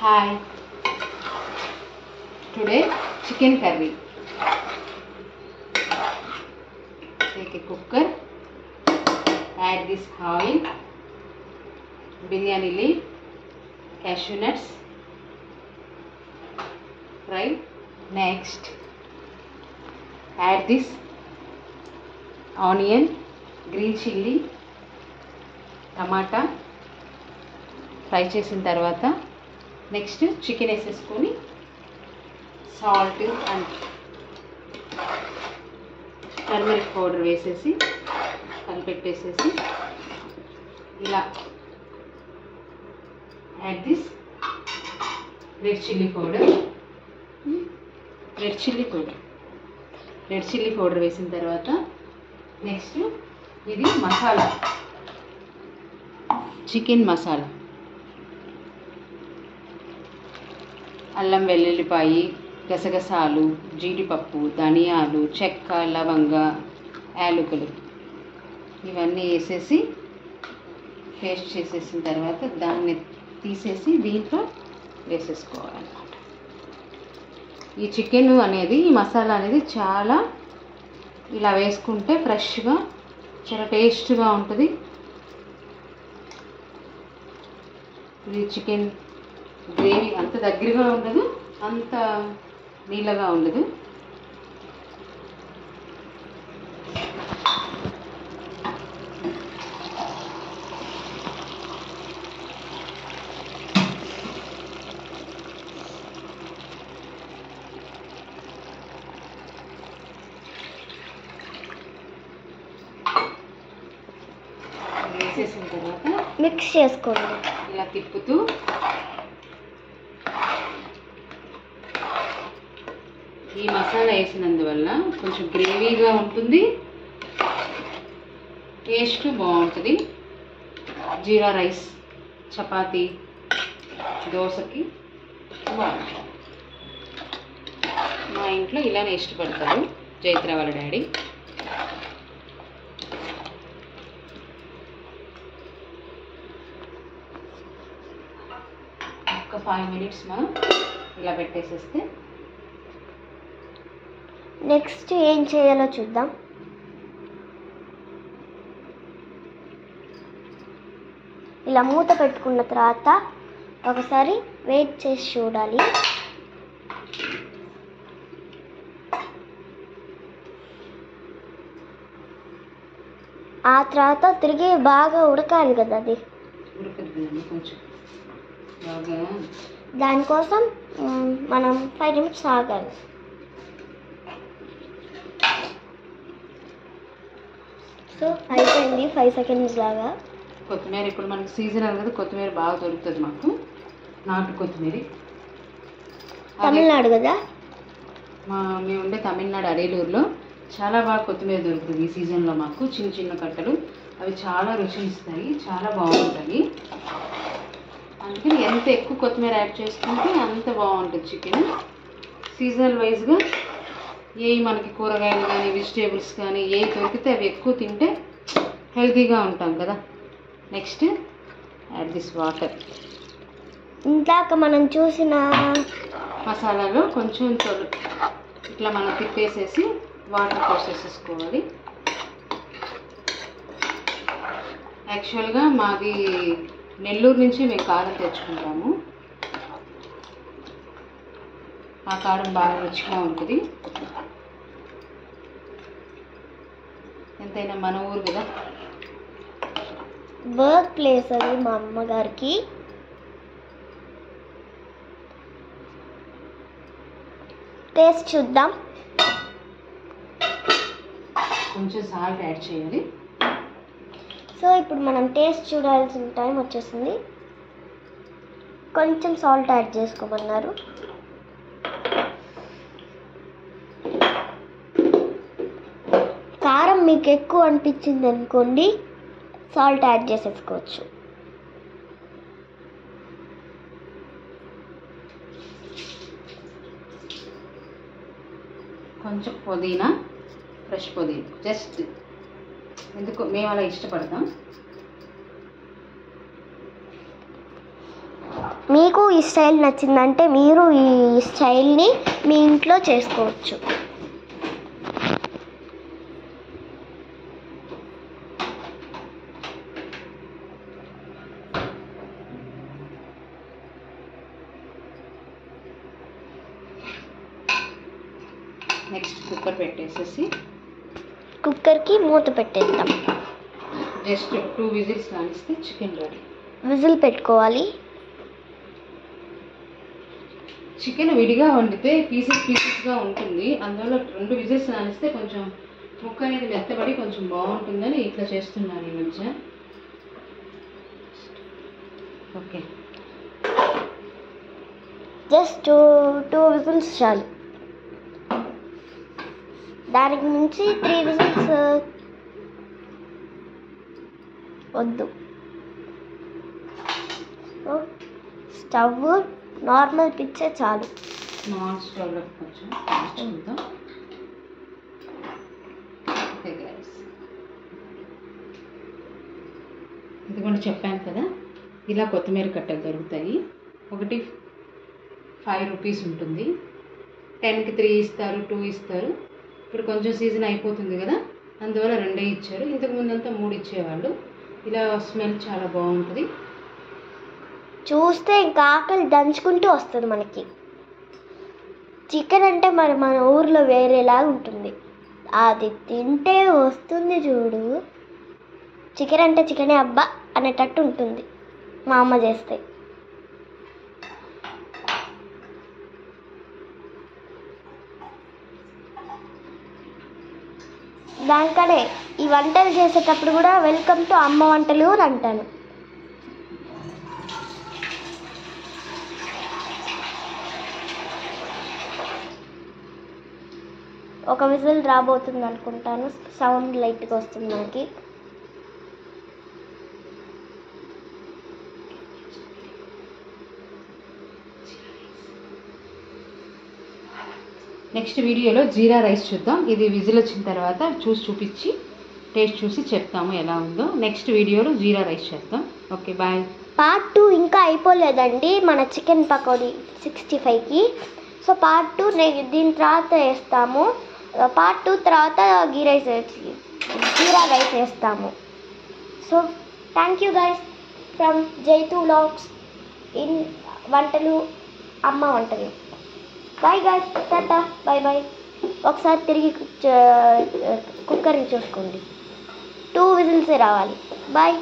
Hi. Today, chicken curry. Take a cooker. Add this oil, biryani leaf, cashew nuts. Right. Next, add this onion, green chilli, tomato fry చేసిన తర్వాత next chicken వేసేసుకొని salt and turmeric powder వేసేసి కలిపెట్టేసేసి ఇలా add this red chilli powder red chilli powder red chilli powder వేసిన తర్వాత next ఇది masala. Chicken masala. అల్లం వెల్లుల్లిపాయి గసగసాలు జీడిపప్పు ధనియాలు చెక్క లవంగ యాలకులు. ఇవన్నీ వేసేసి పేస్ట్ చేసేసిన తర్వాత దాన్ని తీసేసి దీంట్లో వేసేసుకోవాలన్నమాట. ఈ చికెన్ అనేది ఈ మసాలా అనేది చాలా ఇలా వేసుకుంటే ఫ్రెష్గా చాలా టేస్ట్గా ఉంటుంది. ఇది చికెన్ గ్రేవీ అంత దగ్గరగా ఉండదు అంత నీళ్ళగా ఉండదు. మిక్స్ చేసుకోండి. ఇలా తిప్పుతూ ఈ మసాలా వేసినందువల్ల కొంచెం గ్రేవీగా ఉంటుంది. టేస్ట్ బాగుంటుంది. జీరా రైస్ చపాతి దోశకి బాగుంటుంది. మా ఇంట్లో ఇలానే ఇష్టపడతారు జైత్ర వాళ్ళ డాడీ. ఒక ఫైవ్ మినిట్స్ మనం ఇలా పెట్టేసేస్తే నెక్స్ట్ ఏం చేయాలో చూద్దాం. ఇలా మూత పెట్టుకున్న తర్వాత ఒకసారి వెయిట్ చేసి చూడాలి. ఆ తర్వాత తిరిగి బాగా ఉడకాలి కదా అది. దానికోసం మనం ఫైవ్ మినిట్స్ ఆగాలి. సో అయిపోయింది ఫైవ్ సెకండ్స్ లాగా. కొత్తిమీర ఇప్పుడు మనకి సీజన్ కదా కొత్తిమీర బాగా దొరుకుతుంది మాకు. నాటు కొత్తిమీర. తమిళనాడు కదా? మా మేము ఉండే తమిళనాడు అరేలూరులో చాలా బాగా కొత్తిమీర దొరుకుతుంది ఈ సీజన్లో మాకు. చిన్న చిన్న కట్టలు. అవి చాలా రుచిని ఇస్తాయి చాలా బాగుంటాయి. అందుకని ఎంత ఎక్కువ కొత్తిమీర యాడ్ చేసుకుంటే అంత బాగుంటుంది చికెన్ సీజనల్ వైజ్గా ఏ మనకి కూరగాయలు కానీ వెజిటేబుల్స్ కానీ ఏ దొరికితే అవి ఎక్కువ తింటే హెల్తీగా ఉంటాం కదా. నెక్స్ట్ యాడ్ దిస్ వాటర్ ఇందాక మనం చూసిన మసాలాలో కొంచెం తొలి ఇట్లా మనం తిప్పేసేసి వాటర్ పోసేసేసుకోవాలి. యాక్చువల్గా మాది నెల్లూరు నుంచి మేము కారం తెచ్చుకుంటాము. ఆ కారం బాగా రుచిగా ఉంటుంది. ఎంతైనా మన ఊరు కదా? వర్క్ ప్లేస్ అది మా అమ్మగారికి. టేస్ట్ చూద్దాం. కొంచెం సాల్ట్ యాడ్ చేయాలి. సో ఇప్పుడు మనం టేస్ట్ చూడాల్సిన టైం వచ్చేసింది. కొంచెం సాల్ట్ యాడ్ చేసుకోమన్నారు. మీకు ఎక్కువ అనిపించింది అనుకోండి సాల్ట్ యాడ్ చేసేసుకోవచ్చు. కొంచెం పుదీనా ఫ్రెష్ పుదీనా జస్ట్ ఎందుకు మేము అలా ఇష్టపడతాం. మీకు ఈ స్టైల్ నచ్చిందంటే మీరు ఈ స్టైల్ని మీ ఇంట్లో చేసుకోవచ్చు. నెక్స్ట్ కుక్కర్ పెట్టేసేసి కుక్కర్కి మూత పెట్టేద్దాం. జస్ట్ టూ విజిల్స్ కానిస్తే చికెన్ రెడీ. విజిల్ పెట్టుకోవాలి. చికెన్ విడిగా వండితే పీసెస్ పీసెస్గా ఉంటుంది. అందువల్ల రెండు విజిల్స్ నానిస్తే కొంచెం ముక్క అనేది మెత్తబడి కొంచెం బాగుంటుందని ఇట్లా చేస్తున్నాను ఈ మధ్య. Okay. Just two two whistles చాలు. దానికి మించి త్రీ విజిల్స్ uh, వద్దు. సో స్టవ్ నార్మల్ పిచ్చే చాలు. స్మాల్ స్టవ్లో కొంచెం ఇదిగోండి చెప్పాను కదా ఇలా కొత్తిమీర కట్టలు దొరుకుతాయి. ఒకటి ఫైవ్ రూపీస్ ఉంటుంది. టెన్కి త్రీ ఇస్తారు టూ ఇస్తారు. ఇప్పుడు కొంచెం సీజన్ అయిపోతుంది కదా అందువల్ల రెండే ఇచ్చారు. ఇంతకు ముందంతా మూడు ఇచ్చేవాళ్ళు. ఇలా స్మెల్ చాలా బాగుంటుంది. చూస్తే ఇంకా ఆకలి దంచుకుంటూ వస్తుంది మనకి. చికెన్ అంటే మరి మన ఊర్లో వేరేలాగా ఉంటుంది. అది తింటే వస్తుంది చూడు. చికెన్ అంటే చికెనే అబ్బా అనేటట్టు ఉంటుంది మా అమ్మ చేస్తే. దానికడే ఈ వంటలు చేసేటప్పుడు కూడా వెల్కమ్ టు అమ్మ వంటలు అని అంటాను. ఒక విజిల్ రాబోతుంది అనుకుంటాను సౌండ్ లైట్గా వస్తుంది మనకి. నెక్స్ట్ వీడియోలో జీరా రైస్ చూద్దాం. ఇది విజిల్ వచ్చిన తర్వాత చూసి చూపించి టేస్ట్ చూసి చెప్తాము ఎలా ఉందో. నెక్స్ట్ వీడియోలో జీరా రైస్ చేద్దాం. Okay bye. పార్ట్ టూ ఇంకా అయిపోలేదండి మన చికెన్ పకోడీ సిక్స్టీ ఫైవ్కి. సో పార్ట్ టూ దీని తర్వాత వేస్తాము. పార్ట్ టూ తర్వాత గీ రైస్ జీరా రైస్ వేస్తాము. So thank you guys. From Jaithu vlogs. In వంటలు అమ్మ వంటలు. Bye guys tata bye bye ఒకసారి తిరిగి కుక్కర్ని చూసుకోండి. టూ విజిల్సే రావాలి. బాయ్